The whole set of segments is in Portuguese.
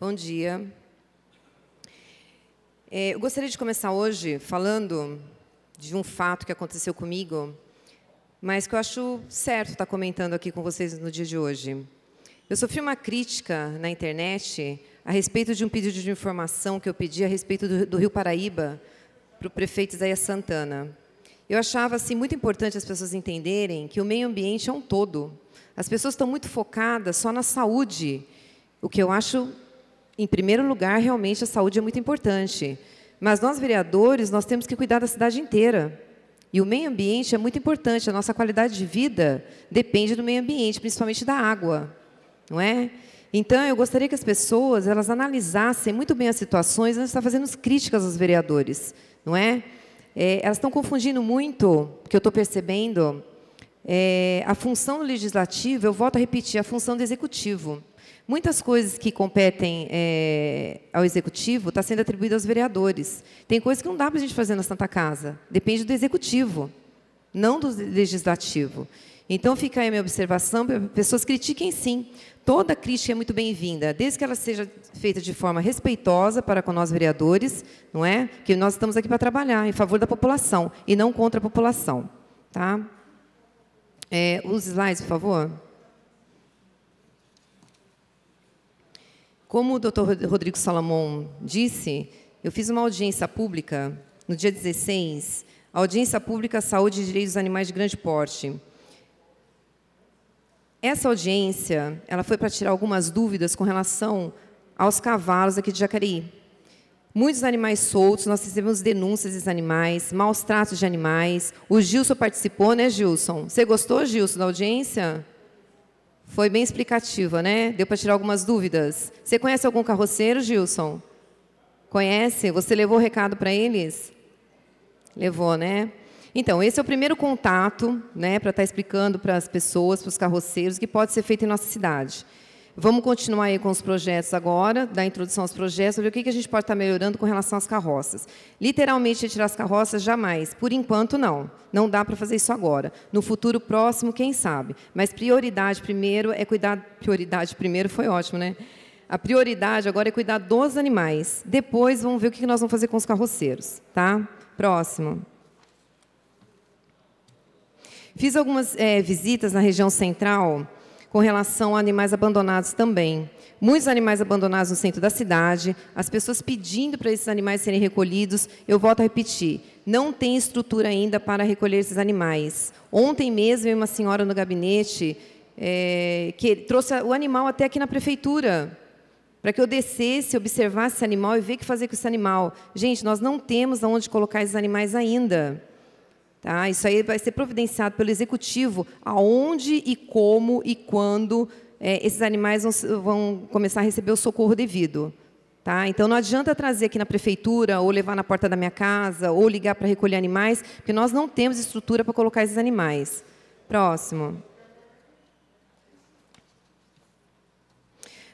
Bom dia. É, eu gostaria de começar hoje falando de um fato que aconteceu comigo, mas que eu acho certo estar comentando aqui com vocês no dia de hoje. Eu sofri uma crítica na internet a respeito de um pedido de informação que eu pedi a respeito do, do Rio Paraíba para o prefeito Isaías Santana. Eu achava assim muito importante as pessoas entenderem que o meio ambiente é um todo. As pessoas estão muito focadas só na saúde, o que eu acho em primeiro lugar, realmente a saúde é muito importante. Mas nós, vereadores, nós temos que cuidar da cidade inteira. E o meio ambiente é muito importante. A nossa qualidade de vida depende do meio ambiente, principalmente da água, não é? Então, eu gostaria que as pessoas elas analisassem muito bem as situações antes de estar fazendo críticas aos vereadores, não é? é elas estão confundindo muito, que eu estou percebendo, é, a função do legislativo, eu volto a repetir, a função do executivo. Muitas coisas que competem é, ao executivo estão tá sendo atribuídas aos vereadores. Tem coisas que não dá para a gente fazer na Santa Casa. Depende do executivo, não do legislativo. Então, fica aí a minha observação, pessoas critiquem sim. Toda crítica é muito bem-vinda, desde que ela seja feita de forma respeitosa para com nós vereadores, não é? Que nós estamos aqui para trabalhar em favor da população e não contra a população. Tá? É, os slides, por favor. Como o doutor Rodrigo Salomão disse, eu fiz uma audiência pública no dia 16, audiência pública Saúde e Direitos dos Animais de Grande Porte. Essa audiência ela foi para tirar algumas dúvidas com relação aos cavalos aqui de Jacareí. Muitos animais soltos, nós recebemos denúncias desses animais, maus tratos de animais. O Gilson participou, né, Gilson? Você gostou, Gilson, da audiência? Foi bem explicativa, né? Deu para tirar algumas dúvidas. Você conhece algum carroceiro, Gilson? Conhece? Você levou o recado para eles? Levou, né? Então, esse é o primeiro contato, né, para estar tá explicando para as pessoas, para os carroceiros, que pode ser feito em nossa cidade. Vamos continuar aí com os projetos agora, da introdução aos projetos, ver o que a gente pode estar melhorando com relação às carroças. Literalmente, retirar as carroças, jamais. Por enquanto, não. Não dá para fazer isso agora. No futuro próximo, quem sabe. Mas prioridade primeiro é cuidar... Prioridade primeiro foi ótimo, né? A prioridade agora é cuidar dos animais. Depois, vamos ver o que nós vamos fazer com os carroceiros. Tá? Próximo. Fiz algumas é, visitas na região central com relação a animais abandonados também. Muitos animais abandonados no centro da cidade, as pessoas pedindo para esses animais serem recolhidos. Eu volto a repetir, não tem estrutura ainda para recolher esses animais. Ontem mesmo, uma senhora no gabinete é, que trouxe o animal até aqui na prefeitura, para que eu descesse, observasse esse animal e ver o que fazer com esse animal. Gente, nós não temos aonde colocar esses animais ainda. Tá? Isso aí vai ser providenciado pelo executivo, aonde e como e quando é, esses animais vão, vão, começar a receber o socorro devido. Tá? Então, não adianta trazer aqui na prefeitura, ou levar na porta da minha casa, ou ligar para recolher animais, porque nós não temos estrutura para colocar esses animais. Próximo.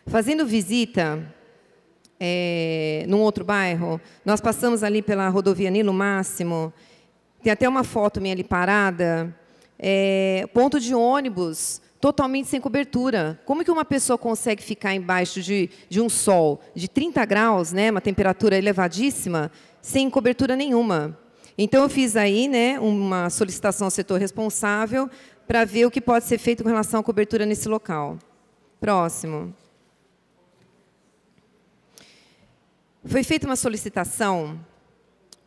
Fazendo visita é, num outro bairro, nós passamos ali pela rodovia Nilo Máximo, tem até uma foto minha ali parada. É, ponto de ônibus totalmente sem cobertura. Como que uma pessoa consegue ficar embaixo de, de um sol de 30 graus, né, uma temperatura elevadíssima, sem cobertura nenhuma? Então, eu fiz aí né, uma solicitação ao setor responsável para ver o que pode ser feito com relação à cobertura nesse local. Próximo. Foi feita uma solicitação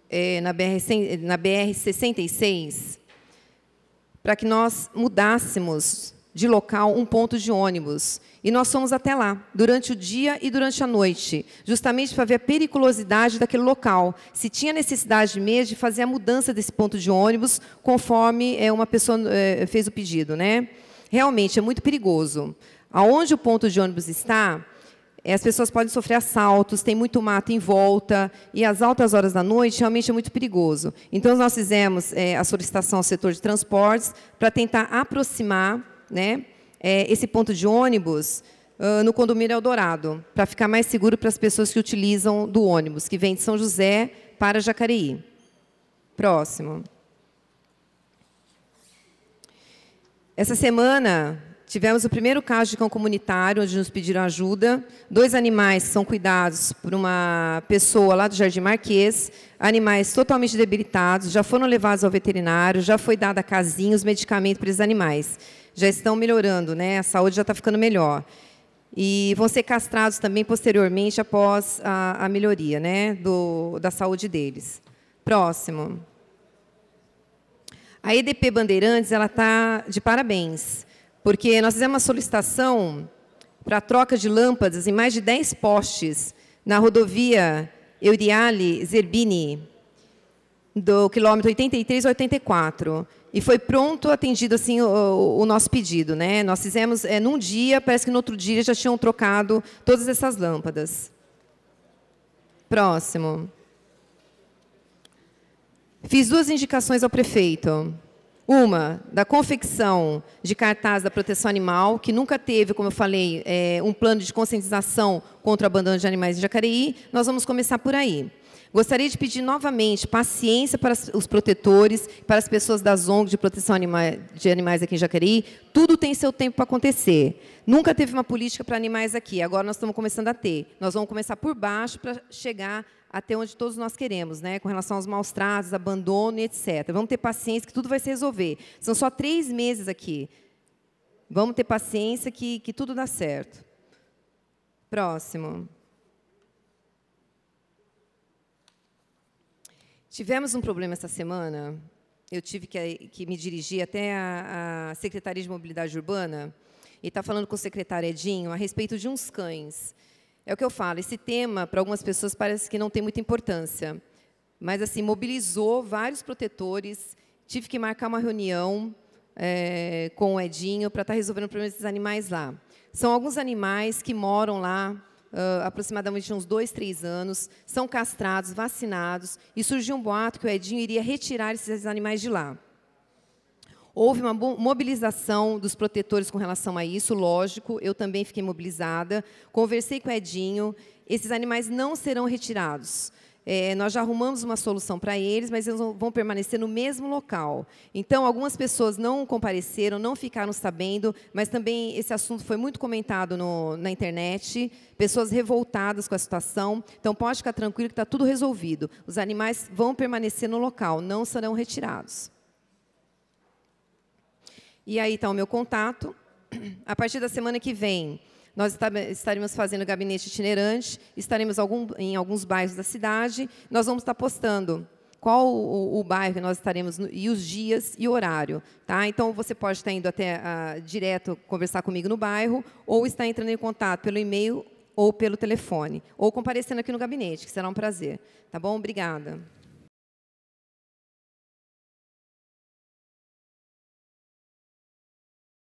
é, na, BR, na BR-66 para que nós mudássemos de local um ponto de ônibus. E nós fomos até lá, durante o dia e durante a noite, justamente para ver a periculosidade daquele local. Se tinha necessidade mesmo de fazer a mudança desse ponto de ônibus, conforme é, uma pessoa é, fez o pedido. Né? Realmente, é muito perigoso. Aonde o ponto de ônibus está, as pessoas podem sofrer assaltos, tem muito mato em volta, e às altas horas da noite realmente é muito perigoso. Então, nós fizemos é, a solicitação ao setor de transportes para tentar aproximar né, é, esse ponto de ônibus uh, no condomínio Eldorado, para ficar mais seguro para as pessoas que utilizam do ônibus, que vem de São José para Jacareí. Próximo. Essa semana, Tivemos o primeiro caso de cão comunitário, onde nos pediram ajuda. Dois animais são cuidados por uma pessoa lá do Jardim Marquês, animais totalmente debilitados, já foram levados ao veterinário, já foi dada casinha, os medicamentos para esses animais. Já estão melhorando, né? a saúde já está ficando melhor. E vão ser castrados também posteriormente após a, a melhoria né? Do, da saúde deles. Próximo. A EDP Bandeirantes ela está de parabéns porque nós fizemos uma solicitação para troca de lâmpadas em mais de 10 postes na rodovia Euriale Zerbini, do quilômetro 83 a 84. E foi pronto atendido assim o, o nosso pedido, né? Nós fizemos é, num dia, parece que no outro dia já tinham trocado todas essas lâmpadas. Próximo. Fiz duas indicações ao prefeito. Uma, da confecção de cartaz da proteção animal, que nunca teve, como eu falei, é, um plano de conscientização contra o abandono de animais em Jacareí. Nós vamos começar por aí. Gostaria de pedir novamente paciência para os protetores, para as pessoas das ONGs de proteção de animais aqui em Jacareí. Tudo tem seu tempo para acontecer. Nunca teve uma política para animais aqui, agora nós estamos começando a ter. Nós vamos começar por baixo para chegar até onde todos nós queremos, né? com relação aos maus tratos, abandono e etc. Vamos ter paciência que tudo vai se resolver. São só três meses aqui. Vamos ter paciência que, que tudo dá certo. Próximo. Tivemos um problema essa semana. Eu tive que, que me dirigir até a, a Secretaria de Mobilidade Urbana e estar tá falando com o secretário Edinho a respeito de uns cães é o que eu falo, esse tema, para algumas pessoas, parece que não tem muita importância. Mas, assim, mobilizou vários protetores, tive que marcar uma reunião é, com o Edinho para estar tá resolvendo o problema desses animais lá. São alguns animais que moram lá uh, aproximadamente uns dois, três anos, são castrados, vacinados, e surgiu um boato que o Edinho iria retirar esses animais de lá. Houve uma mobilização dos protetores com relação a isso, lógico, eu também fiquei mobilizada. Conversei com o Edinho, esses animais não serão retirados. É, nós já arrumamos uma solução para eles, mas eles vão permanecer no mesmo local. Então, algumas pessoas não compareceram, não ficaram sabendo, mas também esse assunto foi muito comentado no, na internet, pessoas revoltadas com a situação. Então, pode ficar tranquilo que está tudo resolvido. Os animais vão permanecer no local, não serão retirados. E aí está o meu contato. A partir da semana que vem, nós estaremos fazendo gabinete itinerante, estaremos em alguns bairros da cidade. Nós vamos estar postando qual o, o, bairro que nós estaremos e os dias e horário. Tá? Então, você pode estar indo até uh, direto conversar comigo no bairro, ou estar entrando em contato pelo e-mail ou pelo telefone, ou comparecendo aqui no gabinete, que será um prazer. Tá bom? Obrigada.